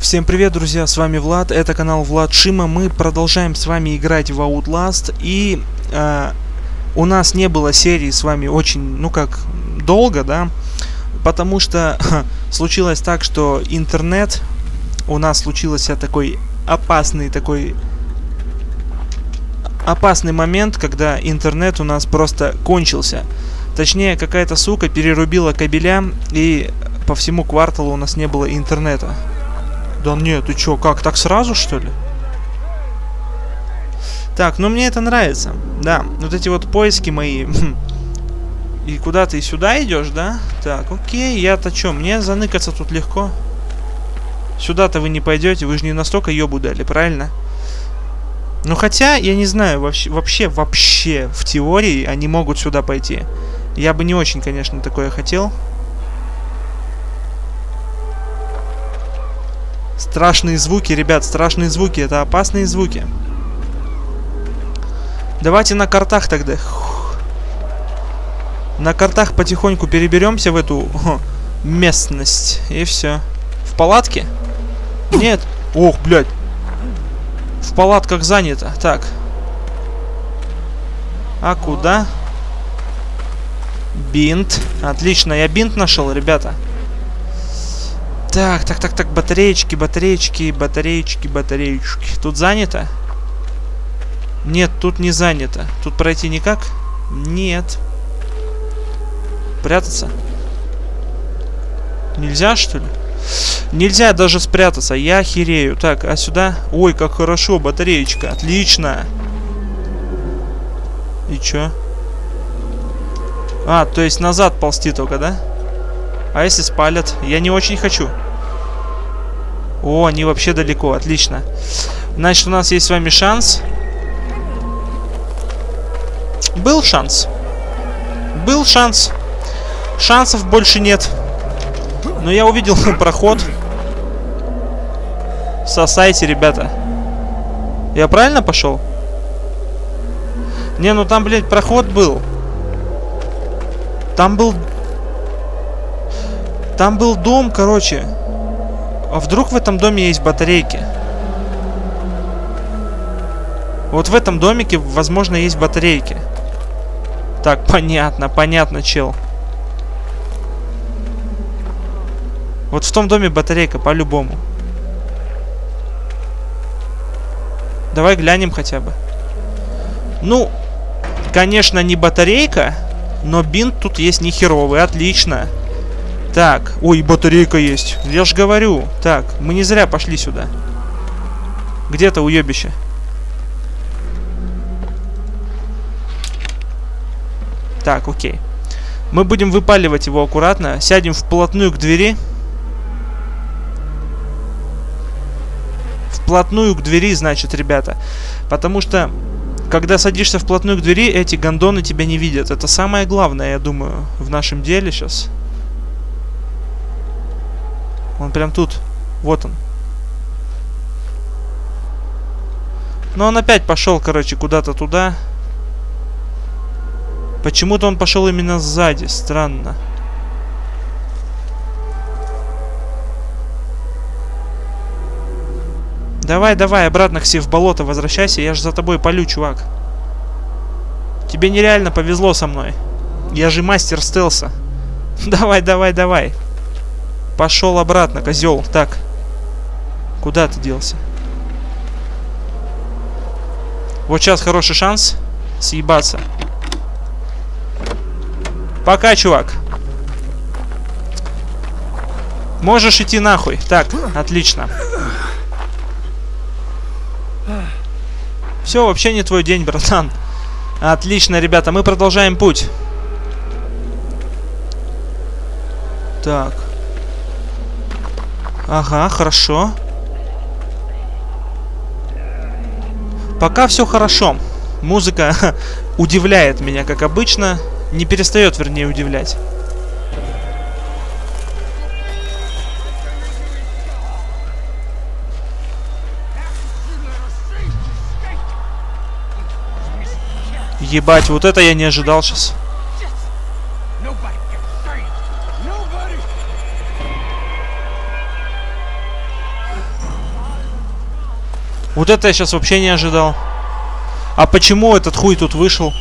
Всем привет, друзья, с вами Влад, это канал Влад Шима, мы продолжаем с вами играть в Outlast, и э, у нас не было серии с вами очень, ну как, долго, да, потому что случилось так, что интернет, у нас случился такой опасный такой опасный момент, когда интернет у нас просто кончился. Точнее, какая-то сука перерубила кабеля, и по всему кварталу у нас не было интернета. Да нет, ты чё, как, так сразу, что ли? Так, ну мне это нравится. Да, вот эти вот поиски мои. И куда ты сюда идешь, да? Так, окей, я-то чё, мне заныкаться тут легко. Сюда-то вы не пойдете, вы же не настолько ёбу дали, правильно? Ну хотя, я не знаю, вообще, вообще, вообще, в теории они могут сюда пойти. Я бы не очень, конечно, такое хотел. Страшные звуки, ребят, страшные звуки. Это опасные звуки. Давайте на картах тогда. На картах потихоньку переберемся в эту местность. И все. В палатке? Нет. Ох, блядь. В палатках занято. Так. А куда? Бинт. Отлично, я бинт нашел, ребята. Так, так, так, так, батареечки, батареечки, батареечки, батареечки. Тут занято? Нет, тут не занято. Тут пройти никак? Нет. Прятаться? Нельзя, что ли? Нельзя даже спрятаться, я охерею. Так, а сюда? Ой, как хорошо, батареечка, отлично. И чё? А, то есть назад ползти только, да? А если спалят? Я не очень хочу. О, они вообще далеко. Отлично. Значит, у нас есть с вами шанс. Был шанс. Был шанс. Шансов больше нет. Но я увидел проход. Сосайте, ребята. Я правильно пошел? Не, ну там, блядь, проход был. Там был там был дом, короче. А вдруг в этом доме есть батарейки? Вот в этом домике, возможно, есть батарейки. Так, понятно, понятно, чел. Вот в том доме батарейка, по-любому. Давай глянем хотя бы. Ну, конечно, не батарейка, но бинт тут есть нехеровый, отлично. Отлично. Так, ой, батарейка есть. Я ж говорю. Так, мы не зря пошли сюда. Где-то уебище. Так, окей. Мы будем выпаливать его аккуратно. Сядем вплотную к двери. Вплотную к двери, значит, ребята. Потому что, когда садишься вплотную к двери, эти гондоны тебя не видят. Это самое главное, я думаю, в нашем деле сейчас. Он прям тут. Вот он. Но он опять пошел, короче, куда-то туда. Почему-то он пошел именно сзади. Странно. Давай, давай, обратно к себе в болото возвращайся. Я же за тобой полю, чувак. Тебе нереально повезло со мной. Я же мастер стелса. Давай, давай, давай. Пошел обратно, козел. Так. Куда ты делся? Вот сейчас хороший шанс съебаться. Пока, чувак. Можешь идти нахуй. Так, отлично. Все, вообще не твой день, братан. Отлично, ребята, мы продолжаем путь. Так. Ага, хорошо. Пока все хорошо. Музыка удивляет меня, как обычно. Не перестает, вернее, удивлять. Ебать, вот это я не ожидал сейчас. Вот это я сейчас вообще не ожидал. А почему этот хуй тут вышел?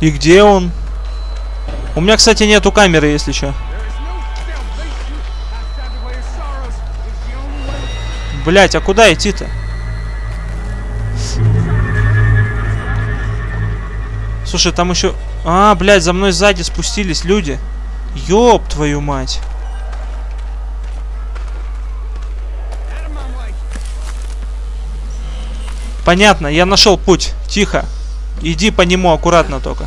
И где он? У меня, кстати, нету камеры, если что. Блять, а куда идти-то? Слушай, там еще... А, блядь, за мной сзади спустились люди. Ёб твою мать. Понятно, я нашел путь. Тихо. Иди по нему аккуратно только.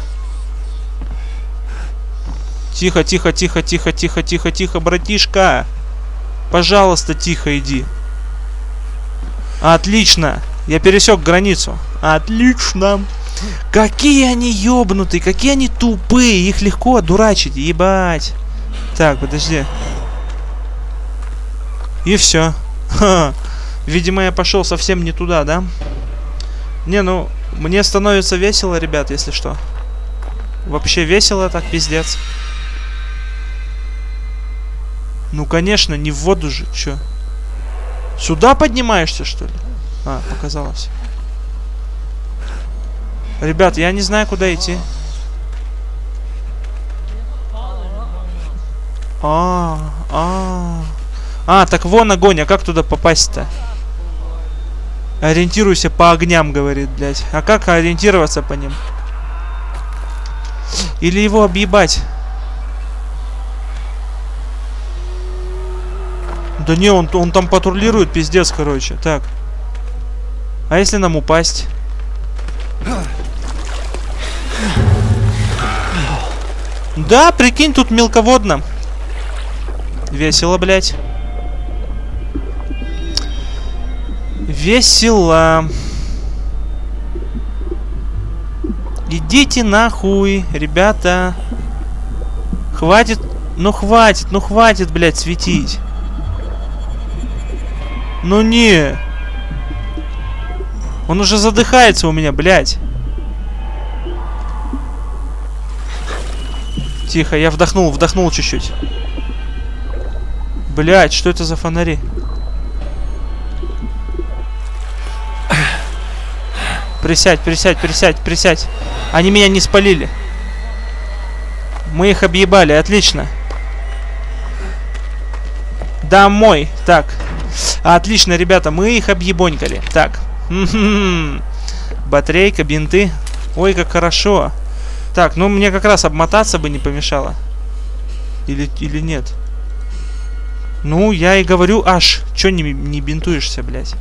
Тихо, тихо, тихо, тихо, тихо, тихо, тихо, братишка. Пожалуйста, тихо иди. Отлично. Я пересек границу. Отлично. Какие они ёбнутые, какие они тупые. Их легко одурачить, ебать. Так, подожди. И все. Видимо, я пошел совсем не туда, да? Не, ну, мне становится весело, ребят, если что. Вообще весело так, пиздец. Ну, конечно, не в воду же, чё? Сюда поднимаешься, что ли? А, показалось. Ребят, я не знаю, куда идти. А, а, а, так вон огонь, а как туда попасть-то? Ориентируйся по огням, говорит, блядь. А как ориентироваться по ним? Или его объебать? Да не, он, он там патрулирует, пиздец, короче. Так. А если нам упасть? Да, прикинь, тут мелководно. Весело, блядь. Весело. Идите нахуй, ребята. Хватит, ну хватит, ну хватит, блядь, светить. Ну не. Он уже задыхается у меня, блядь. Тихо, я вдохнул, вдохнул чуть-чуть. Блядь, что это за фонари? Присядь, присядь, присядь, присядь. Они меня не спалили. Мы их объебали, отлично. Домой. Так. Отлично, ребята, мы их объебонькали. Так. Батарейка, бинты. Ой, как хорошо. Так, ну мне как раз обмотаться бы не помешало. Или, или нет? Ну, я и говорю, аж. Чё не, не бинтуешься, блядь?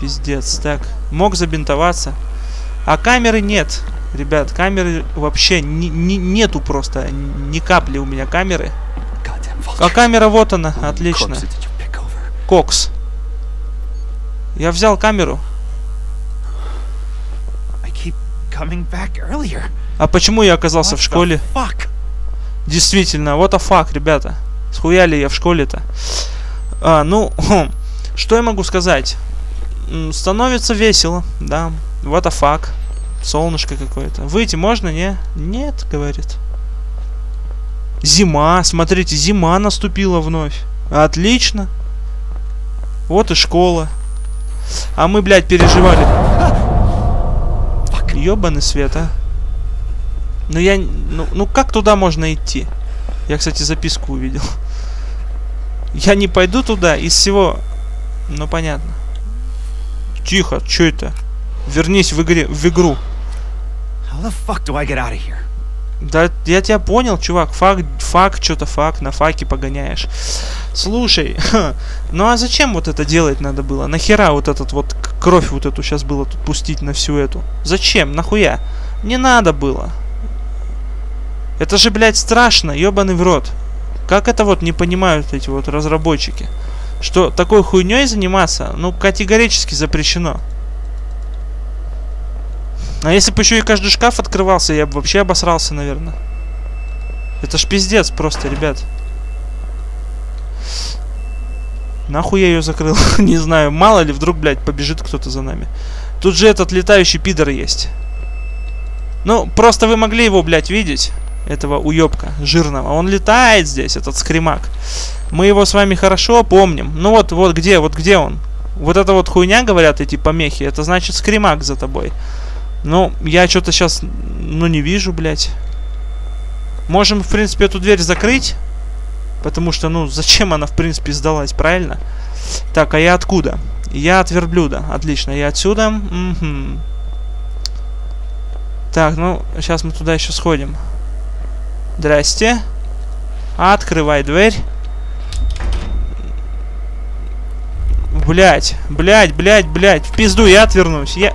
Пиздец. Так, мог забинтоваться. А камеры нет. Ребят, камеры вообще не, не, нету просто. Ни капли у меня камеры. А камера вот она. Отлично. Кокс. Я взял камеру. А почему я оказался в школе? Действительно, вот а фак, ребята. Схуяли я в школе-то. А, ну, что я могу сказать? Становится весело, да. Вот а фак. Солнышко какое-то. Выйти можно, не? Нет, говорит. Зима, смотрите, зима наступила вновь. Отлично. Вот и школа. А мы, блядь, переживали. Ёбаный свет, а. Ну я... Ну, ну как туда можно идти? Я, кстати, записку увидел. Я не пойду туда из всего... Ну, понятно. Тихо, что это? Вернись в, игре, в игру. Да, я тебя понял, чувак. Фак, фак, что-то фак, на факе погоняешь. Слушай, ну а зачем вот это делать надо было? Нахера вот этот вот кровь вот эту сейчас было тут пустить на всю эту? Зачем? Нахуя? Не надо было. Это же, блядь, страшно, ебаный в рот. Как это вот не понимают эти вот разработчики? Что такой хуйней заниматься, ну, категорически запрещено. А если бы еще и каждый шкаф открывался, я бы вообще обосрался, наверное. Это ж пиздец просто, ребят. Нахуй я ее закрыл? Не знаю. Мало ли, вдруг, блядь, побежит кто-то за нами. Тут же этот летающий пидор есть. Ну, просто вы могли его, блядь, видеть. Этого уебка жирного. Он летает здесь, этот скримак. Мы его с вами хорошо помним. Ну вот, вот где, вот где он? Вот эта вот хуйня, говорят эти помехи, это значит скримак за тобой. Ну, я что-то сейчас, ну, не вижу, блядь. Можем, в принципе, эту дверь закрыть. Потому что, ну, зачем она, в принципе, сдалась, правильно? Так, а я откуда? Я от верблюда. Отлично, я отсюда. Угу. Так, ну, сейчас мы туда еще сходим. Здрасте. Открывай дверь. Блять, блять, блять, блять. В пизду я отвернусь. Я...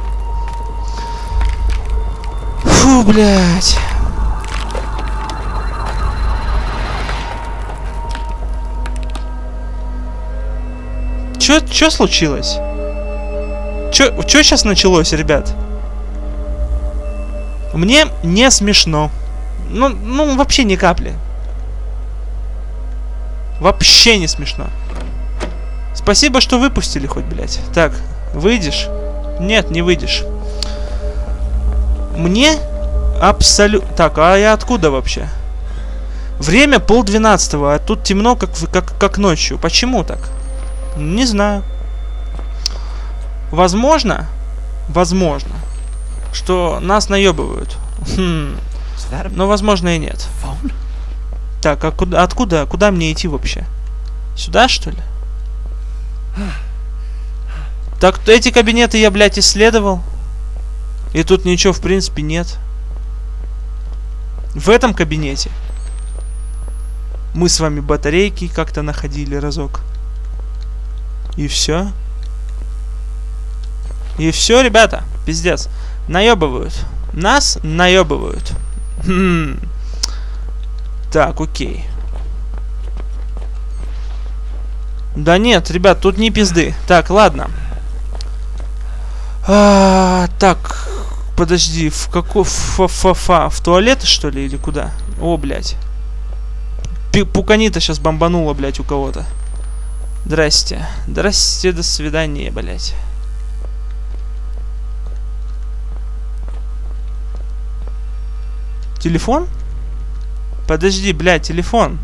Фу, блять. Чё, чё случилось? Чё, чё сейчас началось, ребят? Мне не смешно. Ну, ну, вообще ни капли. Вообще не смешно. Спасибо, что выпустили хоть, блядь. Так, выйдешь? Нет, не выйдешь. Мне абсолютно... Так, а я откуда вообще? Время полдвенадцатого, а тут темно, как, как, как ночью. Почему так? Не знаю. Возможно, возможно, что нас наебывают. Хм. Но возможно и нет. Так, а куда, откуда, куда мне идти вообще? Сюда, что ли? Так, эти кабинеты я, блядь, исследовал. И тут ничего, в принципе, нет. В этом кабинете мы с вами батарейки как-то находили разок. И все. И все, ребята, пиздец. Наебывают. Нас наебывают. Хм. Так, окей. Да нет, ребят, тут не пизды. Так, ладно. А, так, подожди, в какой... Фа-фа-фа. В туалет, что ли, или куда? О, блядь. Пуканита сейчас бомбанула, блядь, у кого-то. Здрасте. Здрасте, до свидания, блядь. Телефон? Подожди, блядь, телефон.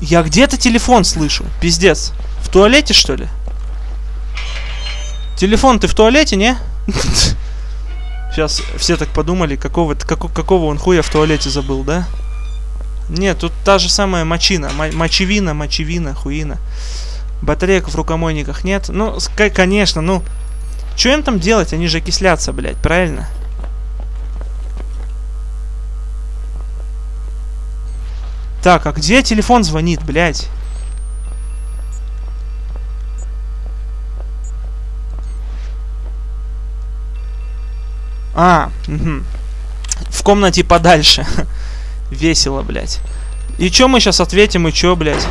Я где-то телефон слышу. Пиздец. В туалете, что ли? Телефон ты в туалете, не? Сейчас все так подумали, какого, какого, какого он хуя в туалете забыл, да? Нет, тут та же самая мочина. Мочевина, мочевина, хуина. Батареек в рукомойниках нет. Ну, конечно, ну... Что им там делать? Они же окислятся, блядь, правильно? Так, а где телефон звонит, блядь? А, угу. В комнате подальше. Весело, блядь. И чё мы сейчас ответим, и чё, блядь?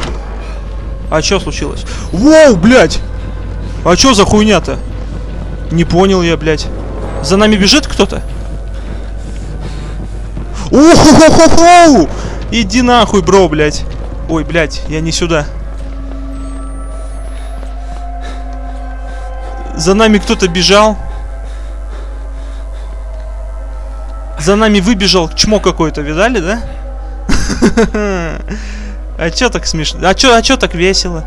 А чё случилось? Воу, блядь! А чё за хуйня-то? Не понял я, блядь. За нами бежит кто-то? Уху-ху-ху-ху! Иди нахуй, бро, блядь. Ой, блядь, я не сюда. За нами кто-то бежал. За нами выбежал чмо какой-то, видали, да? А чё так смешно? А чё, а чё так весело?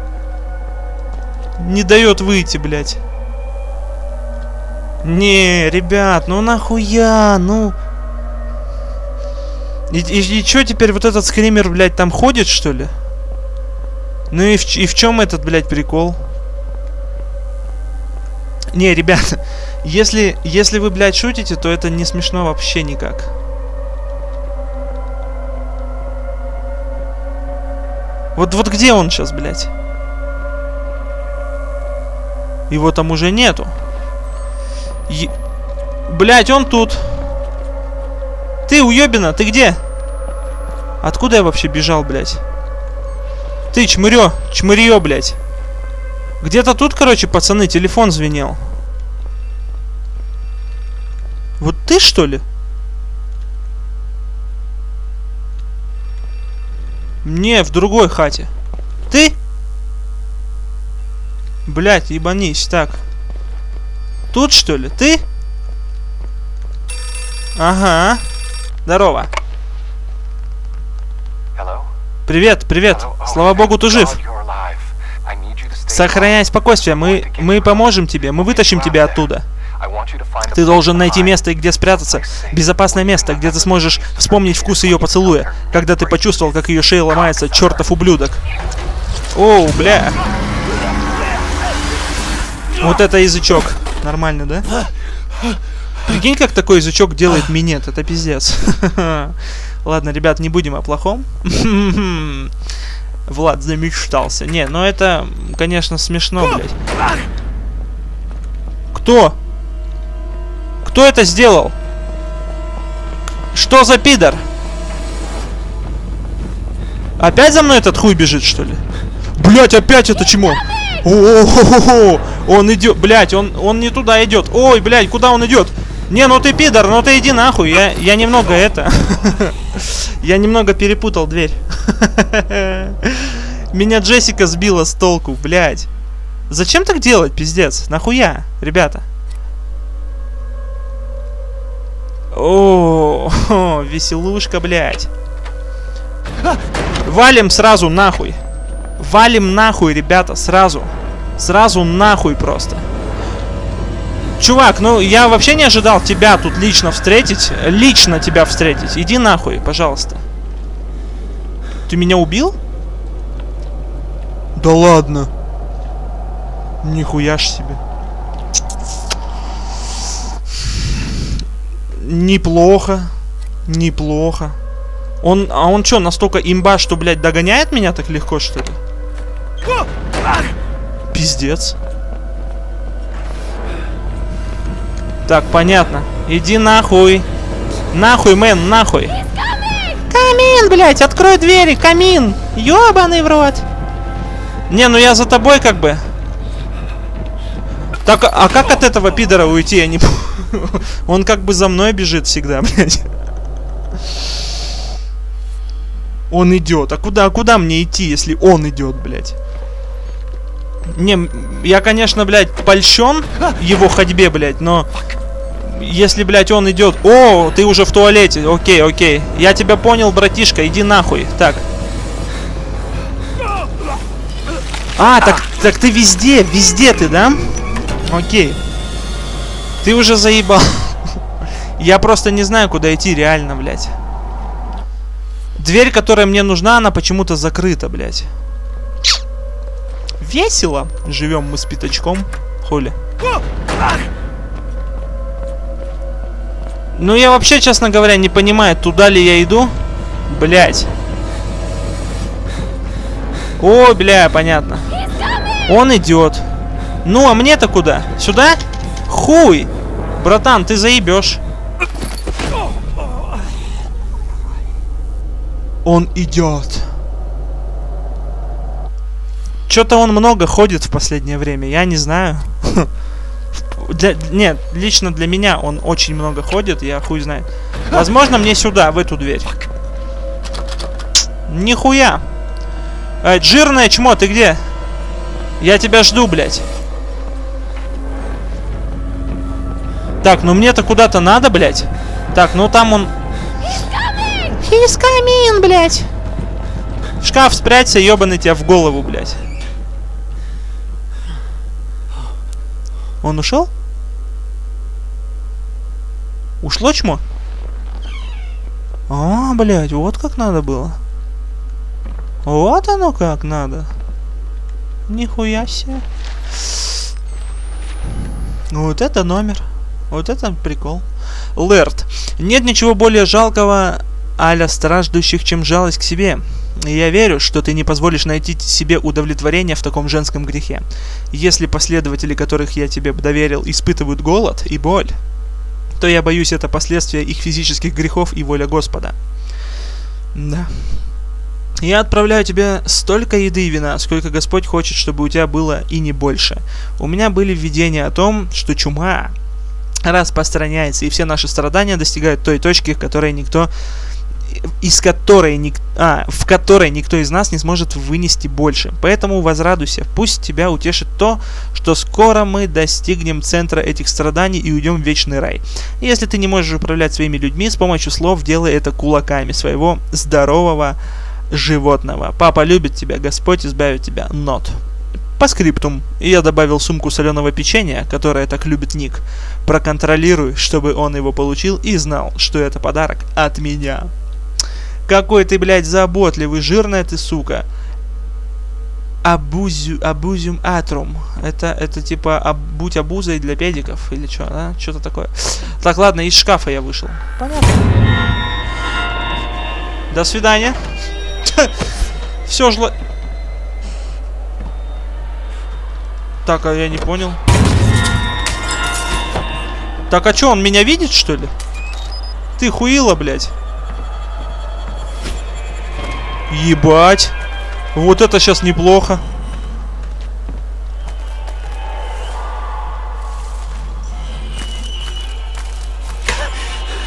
Не дает выйти, блядь. Не, ребят, ну нахуя, ну... И, и, и чё теперь вот этот скример, блядь, там ходит, что ли? Ну и в, и в чем этот, блядь, прикол? Не, ребята, если, если вы, блядь, шутите, то это не смешно вообще никак. Вот, вот где он сейчас, блядь? Его там уже нету. Е... Блядь, он тут. Ты, уебина, ты где? Откуда я вообще бежал, блядь? Ты, чмырё, чмырьё, блядь. Где-то тут, короче, пацаны, телефон звенел. Вот ты, что ли? Не, в другой хате. Ты? Блять, ебанись. Так. Тут, что ли? Ты? Ага. Здорово. Привет, привет. Слава богу, ты жив. Сохраняй спокойствие, мы, мы поможем тебе, мы вытащим тебя оттуда. Ты должен найти место, где спрятаться. Безопасное место, где ты сможешь вспомнить вкус ее поцелуя, когда ты почувствовал, как ее шея ломается, чертов ублюдок. Оу, бля. Вот это язычок. Нормально, да? Прикинь, как такой язычок делает минет. Это пиздец. Ладно, ребят, не будем о плохом. Влад замечтался. Не, ну это, конечно, смешно, блядь. Кто? Кто это сделал? Что за пидор? Опять за мной этот хуй бежит, что ли? Блять, опять это чмо? О, он идет, блять, он, он не туда идет. Ой, блять, куда он идет? Не, ну ты пидор, ну ты иди нахуй. Я, я немного это. я немного перепутал дверь. Меня Джессика сбила с толку, блядь. Зачем так делать, пиздец? Нахуя, ребята? О, веселушка, блядь. Валим сразу нахуй. Валим нахуй, ребята, сразу. Сразу нахуй просто. Чувак, ну я вообще не ожидал тебя тут лично встретить. Лично тебя встретить. Иди нахуй, пожалуйста. Ты меня убил? Да ладно. Нихуя ж себе. Неплохо. Неплохо. Он, а он что, настолько имба, что, блядь, догоняет меня так легко, что ли? Пиздец. Так, понятно. Иди нахуй. Нахуй, мэн, нахуй. Камин, блядь, открой двери, камин. Ёбаный в рот. Не, ну я за тобой как бы. Так, а как от этого пидора уйти, я не Он как бы за мной бежит всегда, блядь. Он идет. А куда, куда мне идти, если он идет, блядь? Не, я, конечно, блядь, польщен его ходьбе, блядь, но... Если, блядь, он идет... О, ты уже в туалете. Окей, окей. Я тебя понял, братишка, иди нахуй. Так. А, так, так ты везде, везде ты, да? Окей. Ты уже заебал. Я просто не знаю, куда идти реально, блядь. Дверь, которая мне нужна, она почему-то закрыта, блядь. Весело. Живем мы с пятачком. Хули. Ну, я вообще, честно говоря, не понимаю, туда ли я иду. Блять. О, бля, понятно. Он идет. Ну, а мне-то куда? Сюда? Хуй! Братан, ты заебешь. Он идет. Что-то он много ходит в последнее время, я не знаю. Для, нет, лично для меня он очень много ходит, я хуй знает. Возможно, мне сюда, в эту дверь. Нихуя. Э, жирное чмо, ты где? Я тебя жду, блядь. Так, ну мне-то куда-то надо, блядь. Так, ну там он... He's coming, блядь. В шкаф спрячься, ебаный тебя в голову, блядь. Он ушел? Ушло чмо? А, блядь, вот как надо было. Вот оно как надо. Нихуя себе. Вот это номер. Вот это прикол. Лерт. Нет ничего более жалкого аля страждущих, чем жалость к себе. И я верю, что ты не позволишь найти себе удовлетворение в таком женском грехе. Если последователи, которых я тебе доверил, испытывают голод и боль, то я боюсь, это последствия их физических грехов и воля Господа. Да. Я отправляю тебе столько еды и вина, сколько Господь хочет, чтобы у тебя было и не больше. У меня были видения о том, что чума распространяется, и все наши страдания достигают той точки, в которой никто из которой ник... а, в которой никто из нас не сможет вынести больше. Поэтому возрадуйся, пусть тебя утешит то, что скоро мы достигнем центра этих страданий и уйдем в вечный рай. Если ты не можешь управлять своими людьми с помощью слов, делай это кулаками своего здорового животного. Папа любит тебя, Господь избавит тебя. Not. По скриптум. Я добавил сумку соленого печенья, которое так любит Ник. Проконтролируй, чтобы он его получил и знал, что это подарок от меня. Какой ты, блядь, заботливый, жирная ты сука. Абузю, абузюм атрум. Это, это типа аб, будь абузой для педиков или что, да? Что-то такое. Так, ладно, из шкафа я вышел. Понятно. До свидания. Все жло... Так, а я не понял. Так, а что, он меня видит, что ли? Ты хуила, блядь. Ебать. Вот это сейчас неплохо.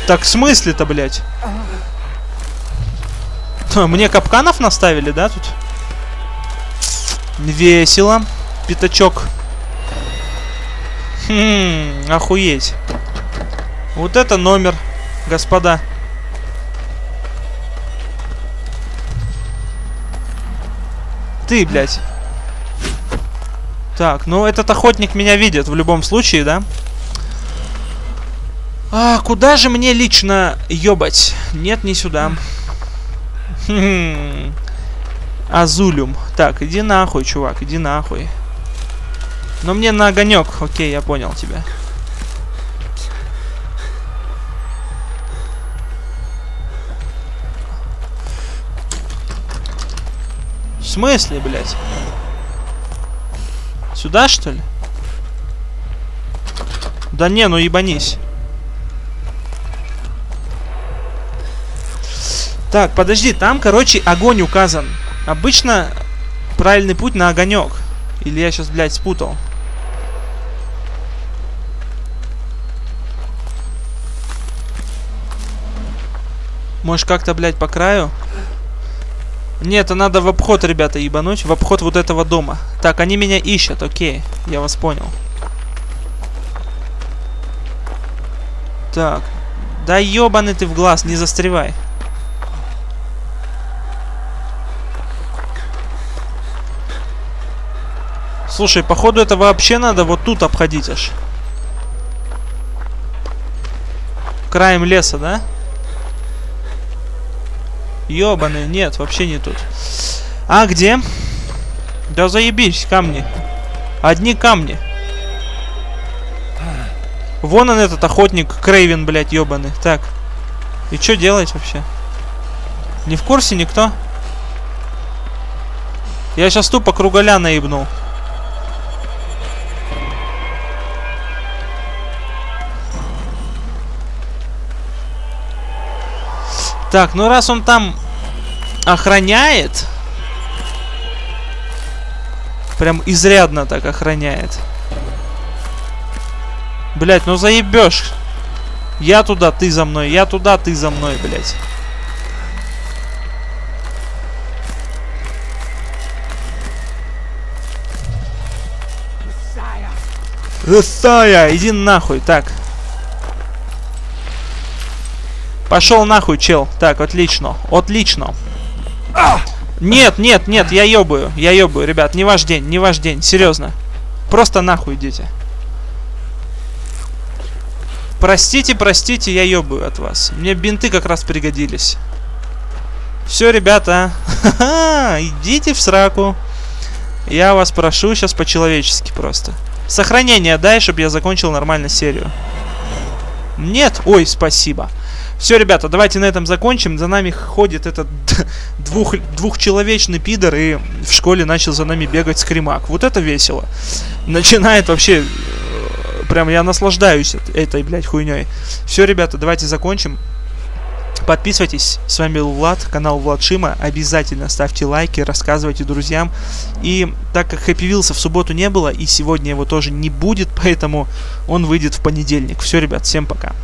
Так, в смысле-то, блядь? Мне капканов наставили, да, тут? Весело. Пятачок. Хм, охуеть. Вот это номер, господа. Ты, блядь. Так, ну этот охотник меня видит в любом случае, да? А, куда же мне лично ёбать? Нет, не сюда. Хм. Азулюм. Так, иди нахуй, чувак, иди нахуй. Но мне на огонек. Окей, я понял тебя. Смысле, блядь? Сюда, что ли? Да не, ну ебанись. Так, подожди, там, короче, огонь указан. Обычно правильный путь на огонек. Или я сейчас, блядь, спутал. Может как-то, блядь, по краю? Нет, надо в обход, ребята, ебануть. В обход вот этого дома. Так, они меня ищут, окей. Я вас понял. Так. Да ебаный ты в глаз, не застревай. Слушай, походу это вообще надо вот тут обходить аж. Краем леса, да? Ёбаный, нет, вообще не тут. А где? Да заебись, камни. Одни камни. Вон он этот охотник, Крейвен, блядь, ёбаный. Так. И что делать вообще? Не в курсе никто? Я сейчас тупо кругаля наебнул. Так, ну раз он там охраняет... Прям изрядно так охраняет. Блять, ну заебешь. Я туда, ты за мной. Я туда, ты за мной, блять. Мессая, иди нахуй. Так. Пошел нахуй, чел. Так, отлично. Отлично. Нет, нет, нет, я ёбаю. Я ёбаю, ребят. Не ваш день, не ваш день. Серьезно. Просто нахуй идите. Простите, простите, я ёбаю от вас. Мне бинты как раз пригодились. Все, ребята. идите в сраку. Я вас прошу сейчас по-человечески просто. Сохранение дай, чтобы я закончил нормально серию. Нет? Ой, спасибо. Все, ребята, давайте на этом закончим. За нами ходит этот двух, двухчеловечный пидор и в школе начал за нами бегать скримак. Вот это весело. Начинает вообще... Э, прям я наслаждаюсь этой, блядь, хуйней. Все, ребята, давайте закончим. Подписывайтесь, с вами был Влад, канал Влад Шима. Обязательно ставьте лайки, рассказывайте друзьям. И так как Хэппи Вилса в субботу не было, и сегодня его тоже не будет, поэтому он выйдет в понедельник. Все, ребят, всем пока.